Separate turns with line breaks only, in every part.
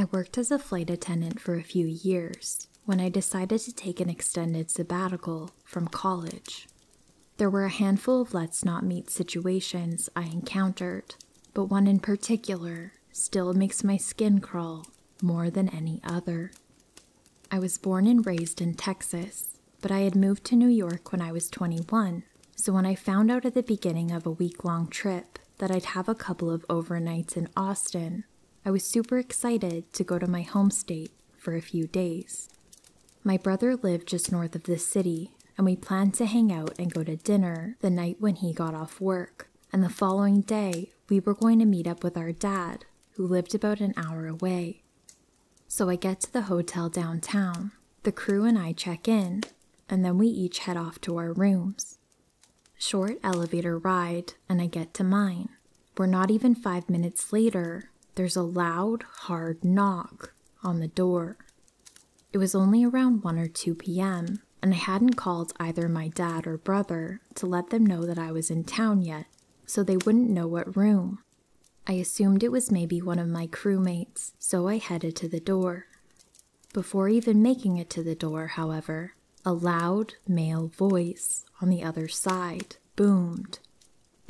I worked as a flight attendant for a few years when I decided to take an extended sabbatical from college. There were a handful of let's not meet situations I encountered, but one in particular still makes my skin crawl more than any other. I was born and raised in Texas, but I had moved to New York when I was 21, so when I found out at the beginning of a week long trip that I'd have a couple of overnights in Austin, I was super excited to go to my home state for a few days. My brother lived just north of the city, and we planned to hang out and go to dinner the night when he got off work. And the following day, we were going to meet up with our dad, who lived about an hour away. So I get to the hotel downtown. The crew and I check in, and then we each head off to our rooms. Short elevator ride, and I get to mine. We're not even five minutes later, there's a loud, hard knock on the door. It was only around 1 or 2 p.m., and I hadn't called either my dad or brother to let them know that I was in town yet, so they wouldn't know what room. I assumed it was maybe one of my crewmates, so I headed to the door. Before even making it to the door, however, a loud male voice on the other side boomed.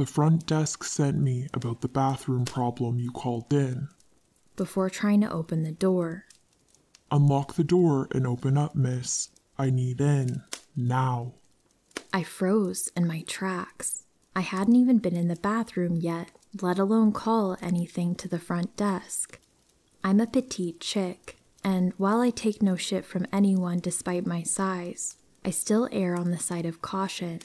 The front desk sent me about the bathroom problem you called in.
Before trying to open the door,
Unlock the door and open up, miss. I need in. Now.
I froze in my tracks. I hadn't even been in the bathroom yet, let alone call anything to the front desk. I'm a petite chick, and while I take no shit from anyone despite my size, I still err on the side of caution.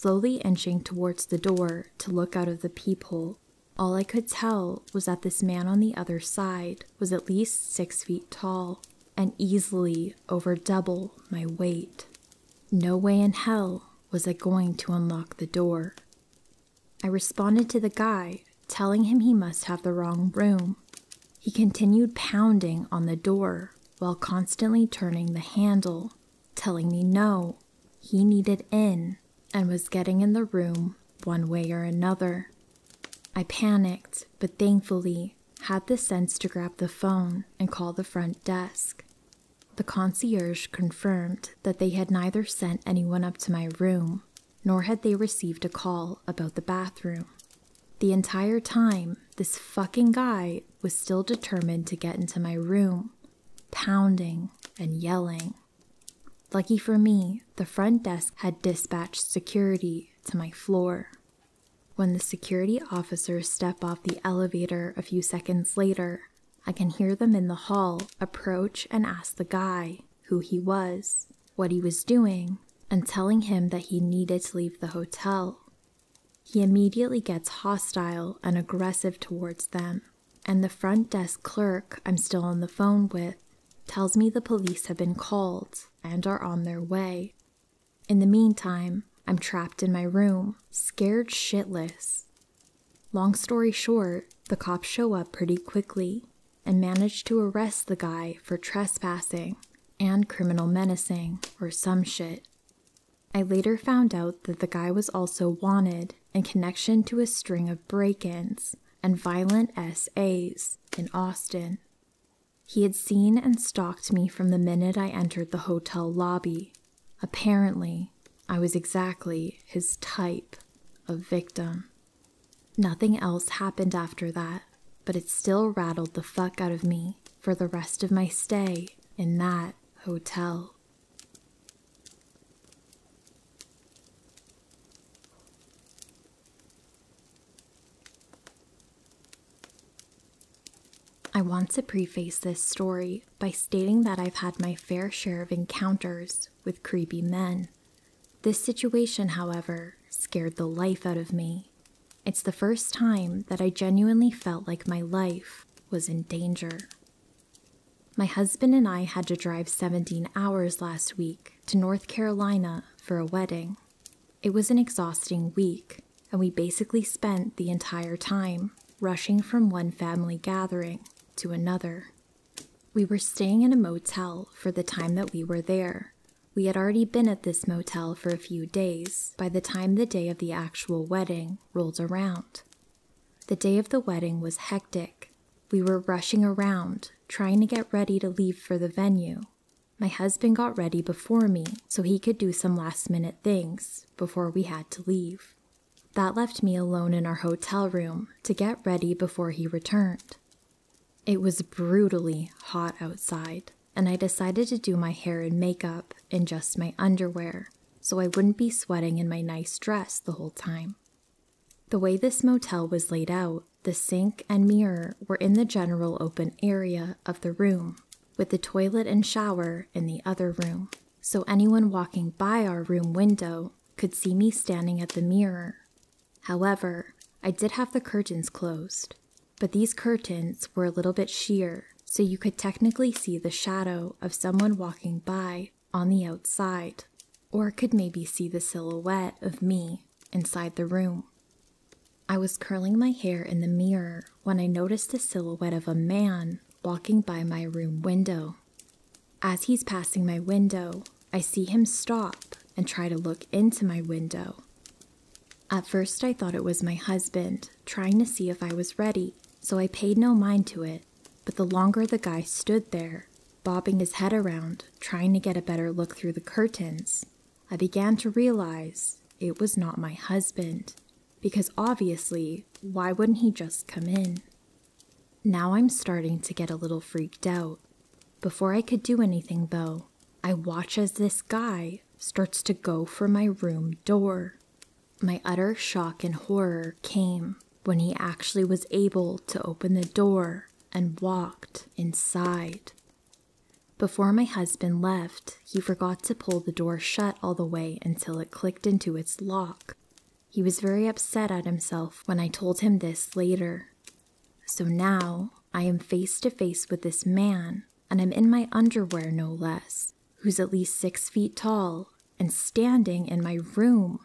Slowly inching towards the door to look out of the peephole, all I could tell was that this man on the other side was at least six feet tall and easily over double my weight. No way in hell was I going to unlock the door. I responded to the guy, telling him he must have the wrong room. He continued pounding on the door while constantly turning the handle, telling me no, he needed in and was getting in the room one way or another. I panicked, but thankfully had the sense to grab the phone and call the front desk. The concierge confirmed that they had neither sent anyone up to my room, nor had they received a call about the bathroom. The entire time, this fucking guy was still determined to get into my room, pounding and yelling. Lucky for me, the front desk had dispatched security to my floor. When the security officers step off the elevator a few seconds later, I can hear them in the hall approach and ask the guy who he was, what he was doing, and telling him that he needed to leave the hotel. He immediately gets hostile and aggressive towards them, and the front desk clerk I'm still on the phone with tells me the police have been called and are on their way. In the meantime, I'm trapped in my room, scared shitless. Long story short, the cops show up pretty quickly and manage to arrest the guy for trespassing and criminal menacing or some shit. I later found out that the guy was also wanted in connection to a string of break ins and violent SAs in Austin. He had seen and stalked me from the minute I entered the hotel lobby. Apparently, I was exactly his type of victim. Nothing else happened after that, but it still rattled the fuck out of me for the rest of my stay in that hotel. I want to preface this story by stating that I've had my fair share of encounters with creepy men. This situation, however, scared the life out of me. It's the first time that I genuinely felt like my life was in danger. My husband and I had to drive 17 hours last week to North Carolina for a wedding. It was an exhausting week, and we basically spent the entire time rushing from one family gathering to another. We were staying in a motel for the time that we were there. We had already been at this motel for a few days by the time the day of the actual wedding rolled around. The day of the wedding was hectic. We were rushing around, trying to get ready to leave for the venue. My husband got ready before me so he could do some last minute things before we had to leave. That left me alone in our hotel room to get ready before he returned. It was brutally hot outside, and I decided to do my hair and makeup in just my underwear so I wouldn't be sweating in my nice dress the whole time. The way this motel was laid out, the sink and mirror were in the general open area of the room, with the toilet and shower in the other room, so anyone walking by our room window could see me standing at the mirror. However, I did have the curtains closed, but these curtains were a little bit sheer, so you could technically see the shadow of someone walking by on the outside, or could maybe see the silhouette of me inside the room. I was curling my hair in the mirror when I noticed the silhouette of a man walking by my room window. As he's passing my window, I see him stop and try to look into my window. At first, I thought it was my husband trying to see if I was ready, so I paid no mind to it. But the longer the guy stood there, bobbing his head around, trying to get a better look through the curtains, I began to realize it was not my husband because obviously, why wouldn't he just come in? Now I'm starting to get a little freaked out. Before I could do anything, though, I watch as this guy starts to go for my room door. My utter shock and horror came when he actually was able to open the door and walked inside. Before my husband left, he forgot to pull the door shut all the way until it clicked into its lock. He was very upset at himself when I told him this later. So now I am face to face with this man, and I'm in my underwear no less, who's at least six feet tall and standing in my room.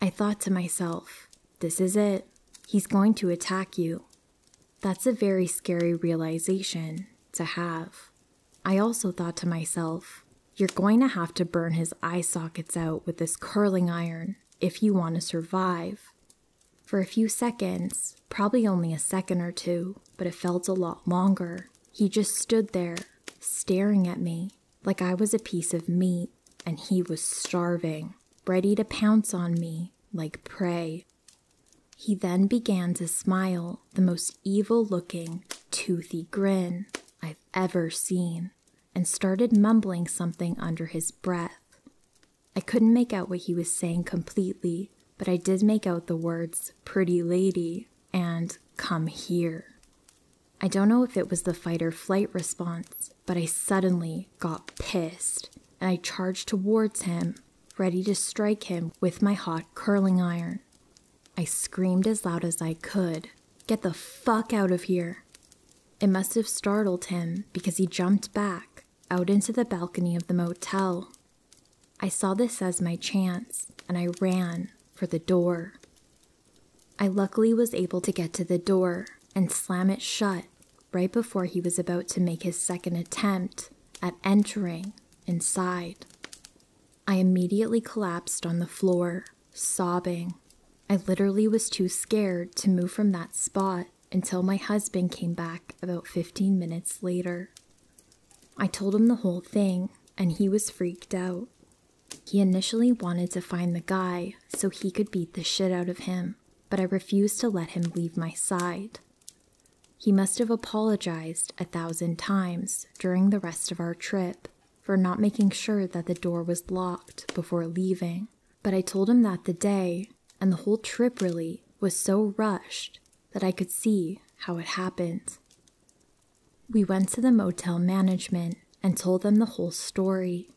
I thought to myself, this is it. He's going to attack you. That's a very scary realization to have. I also thought to myself, you're going to have to burn his eye sockets out with this curling iron if you want to survive. For a few seconds, probably only a second or two, but it felt a lot longer, he just stood there, staring at me like I was a piece of meat and he was starving, ready to pounce on me like prey. He then began to smile the most evil looking, toothy grin I've ever seen and started mumbling something under his breath. I couldn't make out what he was saying completely, but I did make out the words pretty lady and come here. I don't know if it was the fight or flight response, but I suddenly got pissed and I charged towards him, ready to strike him with my hot curling iron. I screamed as loud as I could, Get the fuck out of here! It must have startled him because he jumped back out into the balcony of the motel I saw this as my chance and I ran for the door. I luckily was able to get to the door and slam it shut right before he was about to make his second attempt at entering inside. I immediately collapsed on the floor, sobbing. I literally was too scared to move from that spot until my husband came back about 15 minutes later. I told him the whole thing, and he was freaked out. He initially wanted to find the guy so he could beat the shit out of him, but I refused to let him leave my side. He must have apologized a thousand times during the rest of our trip for not making sure that the door was locked before leaving, but I told him that the day and the whole trip really was so rushed that I could see how it happened. We went to the motel management and told them the whole story.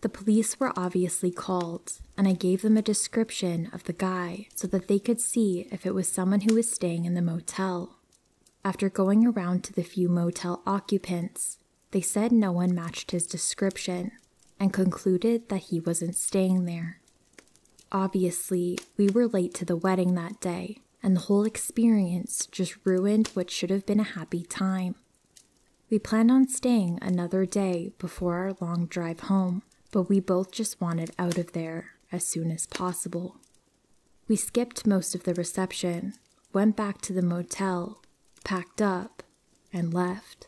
The police were obviously called, and I gave them a description of the guy so that they could see if it was someone who was staying in the motel. After going around to the few motel occupants, they said no one matched his description and concluded that he wasn't staying there. Obviously, we were late to the wedding that day, and the whole experience just ruined what should have been a happy time. We planned on staying another day before our long drive home, but we both just wanted out of there as soon as possible. We skipped most of the reception, went back to the motel, packed up, and left.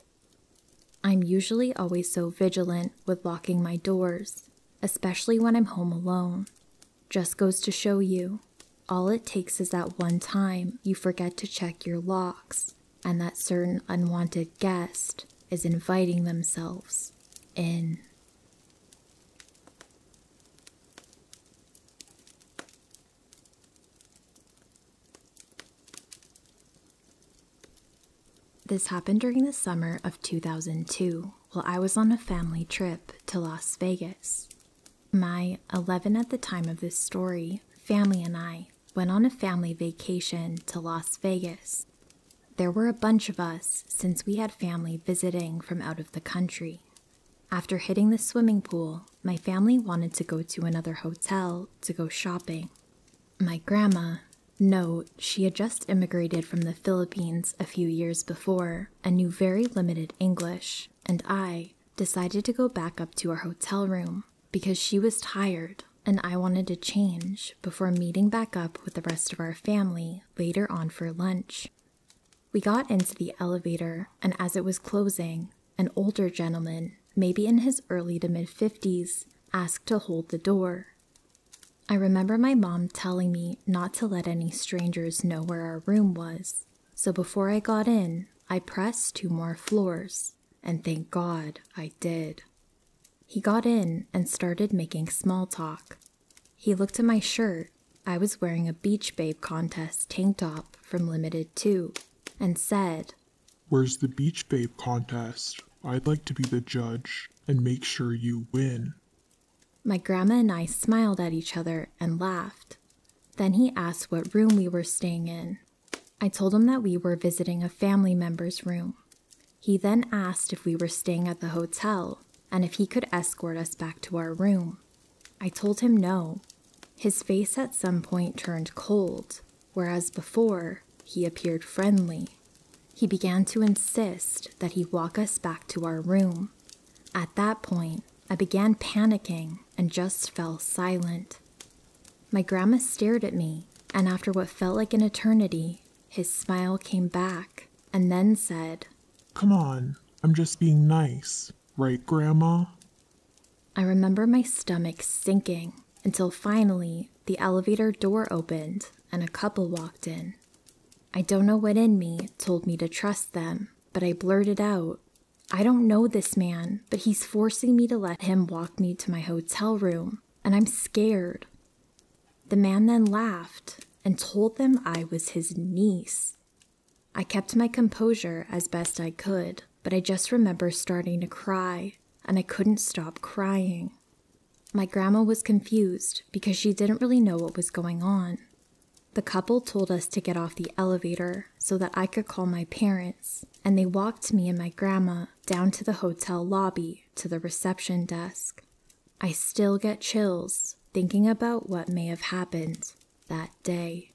I'm usually always so vigilant with locking my doors, especially when I'm home alone. Just goes to show you, all it takes is that one time you forget to check your locks, and that certain unwanted guest is inviting themselves in. This happened during the summer of 2002 while I was on a family trip to Las Vegas. My 11 at the time of this story family and I went on a family vacation to Las Vegas. There were a bunch of us since we had family visiting from out of the country. After hitting the swimming pool, my family wanted to go to another hotel to go shopping. My grandma, no, she had just immigrated from the Philippines a few years before and knew very limited English, and I decided to go back up to our hotel room because she was tired and I wanted to change before meeting back up with the rest of our family later on for lunch. We got into the elevator, and as it was closing, an older gentleman, maybe in his early to mid 50s, asked to hold the door. I remember my mom telling me not to let any strangers know where our room was, so before I got in, I pressed two more floors, and thank God I did. He got in and started making small talk. He looked at my shirt. I was wearing a Beach Babe contest tank top from Limited Too and said,
Where's the Beach Babe contest? I'd like to be the judge and make sure you win.
My grandma and I smiled at each other and laughed. Then he asked what room we were staying in. I told him that we were visiting a family member's room. He then asked if we were staying at the hotel and if he could escort us back to our room. I told him no. His face at some point turned cold, whereas before he appeared friendly. He began to insist that he walk us back to our room. At that point, I began panicking and just fell silent. My grandma stared at me, and after what felt like an eternity, his smile came back and then said,
Come on, I'm just being nice, right, Grandma?
I remember my stomach sinking until finally the elevator door opened and a couple walked in. I don't know what in me told me to trust them, but I blurted out, I don't know this man, but he's forcing me to let him walk me to my hotel room, and I'm scared. The man then laughed and told them I was his niece. I kept my composure as best I could, but I just remember starting to cry, and I couldn't stop crying. My grandma was confused because she didn't really know what was going on. The couple told us to get off the elevator so that I could call my parents, and they walked me and my grandma down to the hotel lobby to the reception desk. I still get chills thinking about what may have happened that day.